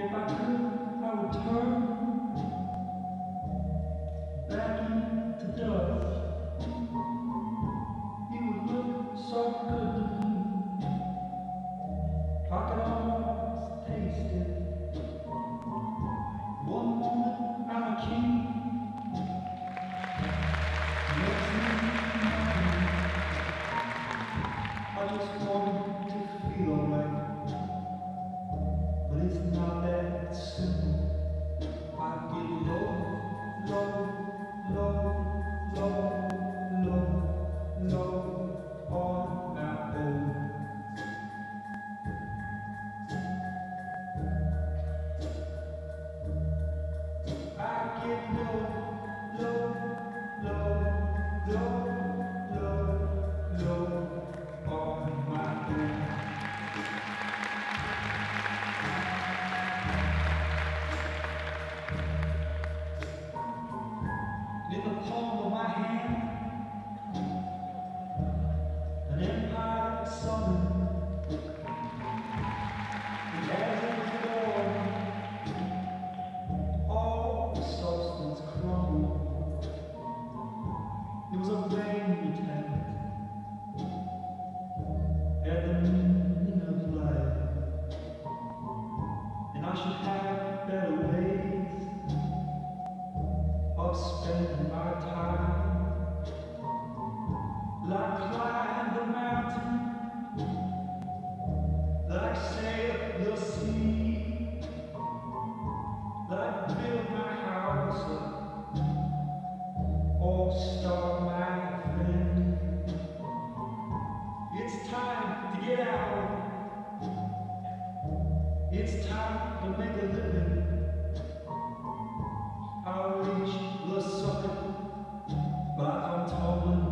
If I could, I would turn empire It's time to make a living. I'll reach the summit, but I'm tumbling.